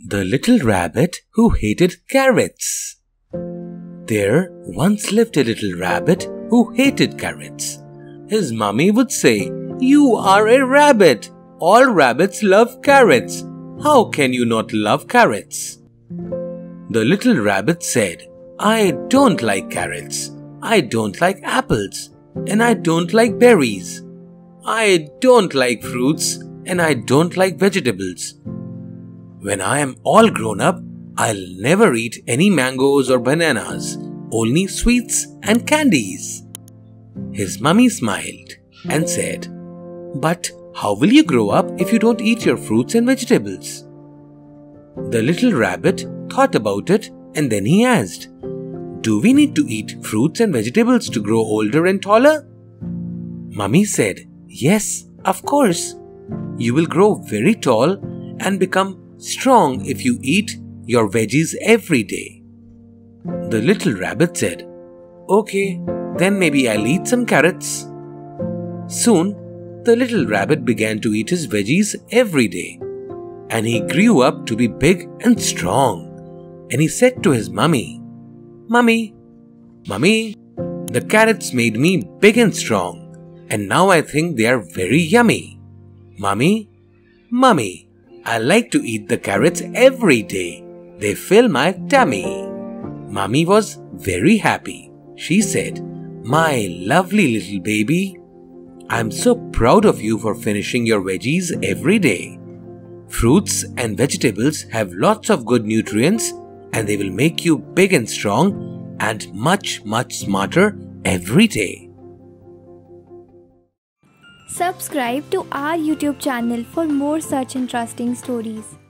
The Little Rabbit Who Hated Carrots There once lived a little rabbit who hated carrots. His mummy would say, You are a rabbit. All rabbits love carrots. How can you not love carrots? The little rabbit said, I don't like carrots. I don't like apples. And I don't like berries. I don't like fruits. And I don't like vegetables. When I am all grown up, I'll never eat any mangoes or bananas, only sweets and candies. His mummy smiled and said, But how will you grow up if you don't eat your fruits and vegetables? The little rabbit thought about it and then he asked, Do we need to eat fruits and vegetables to grow older and taller? Mummy said, Yes, of course. You will grow very tall and become strong if you eat your veggies every day. The little rabbit said, Okay, then maybe I'll eat some carrots. Soon, the little rabbit began to eat his veggies every day. And he grew up to be big and strong. And he said to his mummy, Mummy, Mummy, the carrots made me big and strong. And now I think they are very yummy. Mummy, Mummy, I like to eat the carrots every day. They fill my tummy. Mummy was very happy. She said, My lovely little baby, I'm so proud of you for finishing your veggies every day. Fruits and vegetables have lots of good nutrients and they will make you big and strong and much, much smarter every day. Subscribe to our YouTube channel for more such interesting stories.